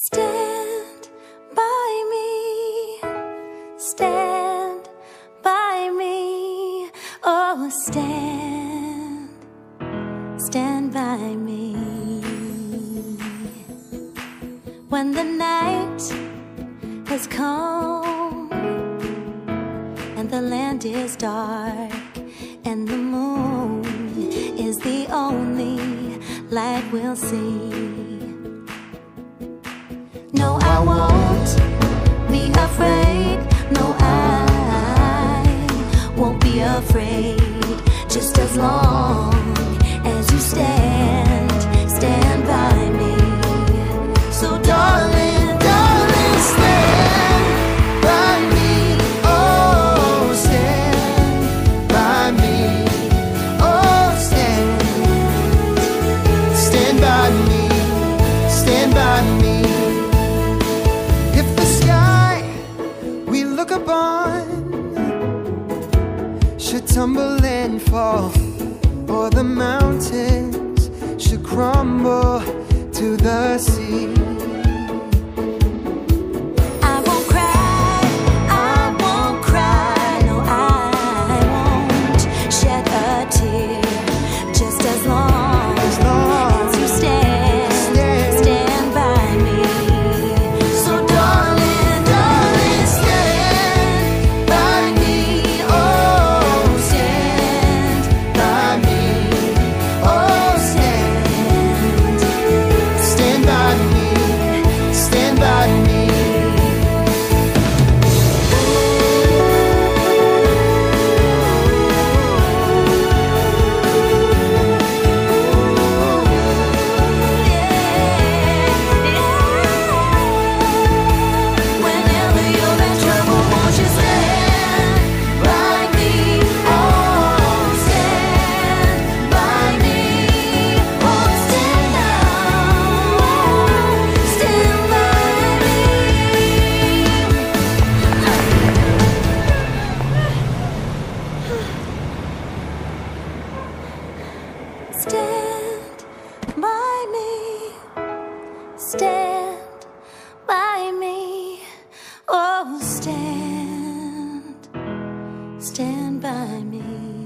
Stand by me, stand by me, oh, stand, stand by me. When the night has come and the land is dark and the moon is the only light we'll see. I won't be afraid. No, I won't be afraid. Just as long should tumble and fall, or the mountains should crumble to the sea. Stand by me. Oh, stand, stand by me.